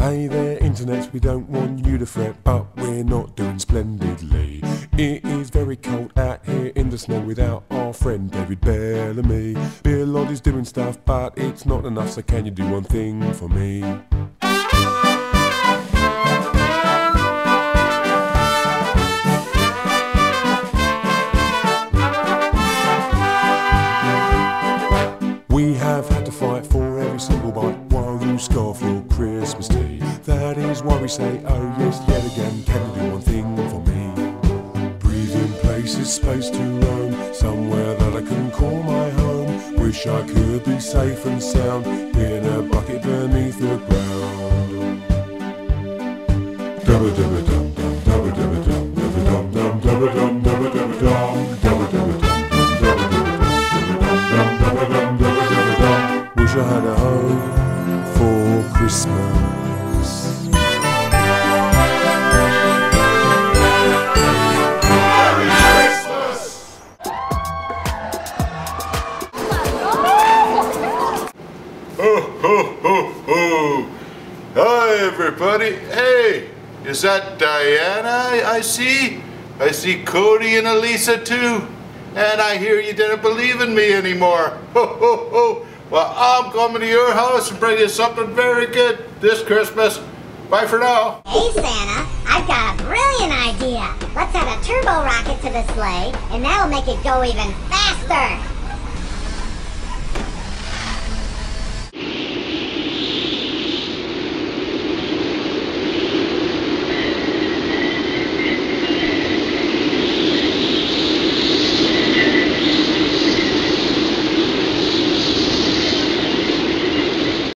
Hey there, internet, we don't want you to fret, but we're not doing splendidly. It is very cold out here in the snow without our friend David Bellamy. Bill Oddie is doing stuff, but it's not enough, so can you do one thing for me? Christmas tea. That is why we say, oh yes, yet again, can you do one thing for me? Breathing places, space to roam, somewhere that I can call my home. Wish I could be safe and sound in a bucket beneath Christmas. Ho, ho, ho! Hi, everybody. Hey, is that Diana I I see? I see Cody and Elisa too. And I hear you didn't believe in me anymore. Ho, ho, ho. Well, I'm coming to your house and bring you something very good this Christmas. Bye for now. Hey Santa, I've got a brilliant idea. Let's add a turbo rocket to the sleigh, and that'll make it go even faster.